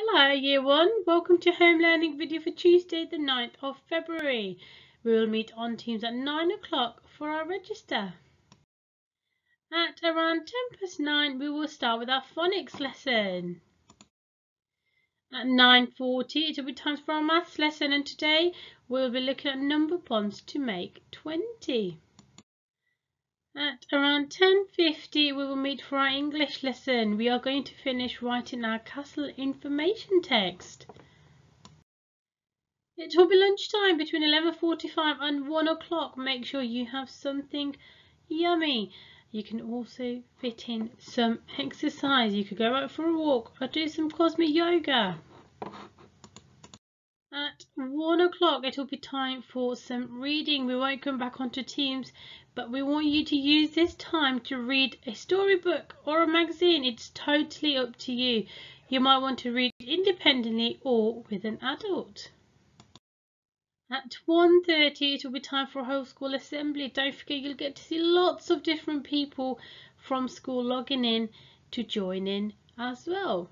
Hello Year 1, welcome to home learning video for Tuesday the 9th of February. We will meet on Teams at 9 o'clock for our register. At around 10 past 9 we will start with our phonics lesson. At 9.40 it will be time for our maths lesson and today we will be looking at number bonds to make 20. At around 10.50 we will meet for our English lesson. We are going to finish writing our castle information text. It will be lunchtime between 11.45 and 1 o'clock. Make sure you have something yummy. You can also fit in some exercise. You could go out for a walk or do some cosmic yoga. At one o'clock it will be time for some reading. We won't come back onto Teams, but we want you to use this time to read a storybook or a magazine. It's totally up to you. You might want to read independently or with an adult. At 1.30 it will be time for a whole school assembly. Don't forget you'll get to see lots of different people from school logging in to join in as well.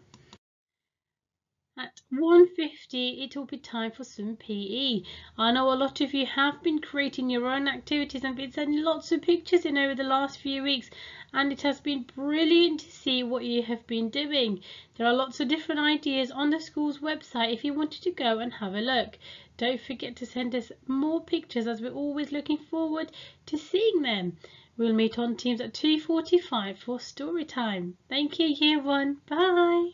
At 1.50 it will be time for some PE. I know a lot of you have been creating your own activities and been sending lots of pictures in over the last few weeks and it has been brilliant to see what you have been doing. There are lots of different ideas on the school's website if you wanted to go and have a look. Don't forget to send us more pictures as we're always looking forward to seeing them. We'll meet on Teams at 2.45 for story time. Thank you, Year 1. Bye.